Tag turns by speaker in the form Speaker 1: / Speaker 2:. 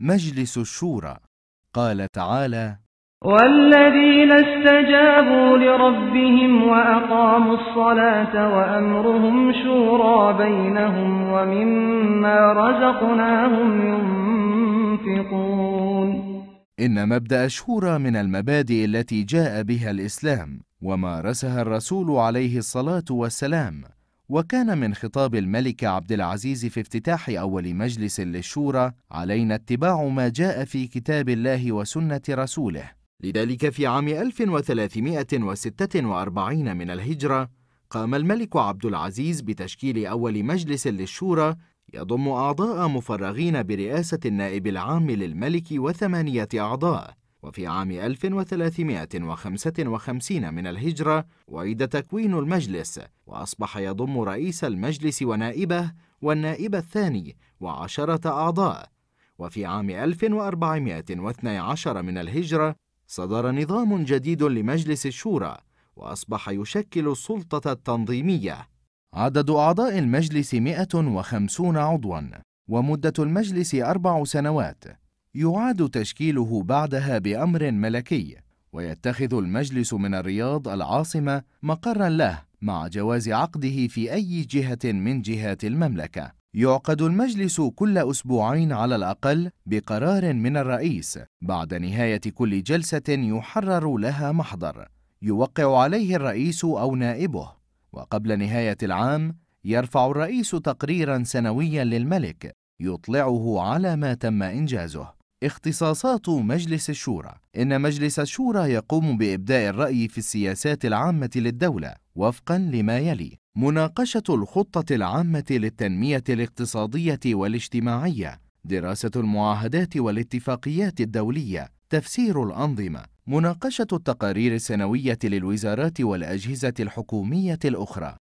Speaker 1: مجلس الشورى. قال تعالى
Speaker 2: والذين استجابوا لربهم وأقاموا الصلاة وأمرهم شورى بينهم ومما رزقناهم ينفقون.
Speaker 1: إن مبدأ الشورى من المبادئ التي جاء بها الإسلام ومارسها الرسول عليه الصلاة والسلام. وكان من خطاب الملك عبد العزيز في افتتاح أول مجلس للشورى علينا اتباع ما جاء في كتاب الله وسنة رسوله. لذلك في عام 1346 من الهجرة قام الملك عبد العزيز بتشكيل أول مجلس للشورى يضم أعضاء مفرغين برئاسة النائب العام للملك وثمانية أعضاء. وفي عام 1355 من الهجرة وعيد تكوين المجلس وأصبح يضم رئيس المجلس ونائبه والنائب الثاني وعشرة أعضاء. وفي عام 1412 من الهجرة صدر نظام جديد لمجلس الشورى وأصبح يشكل السلطة التنظيمية. عدد أعضاء المجلس 150 عضواً ومدة المجلس أربع سنوات. يعاد تشكيله بعدها بأمر ملكي ويتخذ المجلس من الرياض العاصمة مقرا له مع جواز عقده في أي جهة من جهات المملكة. يعقد المجلس كل أسبوعين على الأقل بقرار من الرئيس بعد نهاية كل جلسة يحرر لها محضر يوقع عليه الرئيس أو نائبه. وقبل نهاية العام يرفع الرئيس تقريرا سنويا للملك يطلعه على ما تم إنجازه. اختصاصات مجلس الشورى. إن مجلس الشورى يقوم بإبداء الرأي في السياسات العامة للدولة وفقا لما يلي. مناقشة الخطة العامة للتنمية الاقتصادية والاجتماعية. دراسة المعاهدات والاتفاقيات الدولية. تفسير الأنظمة. مناقشة التقارير السنوية للوزارات والأجهزة الحكومية الأخرى.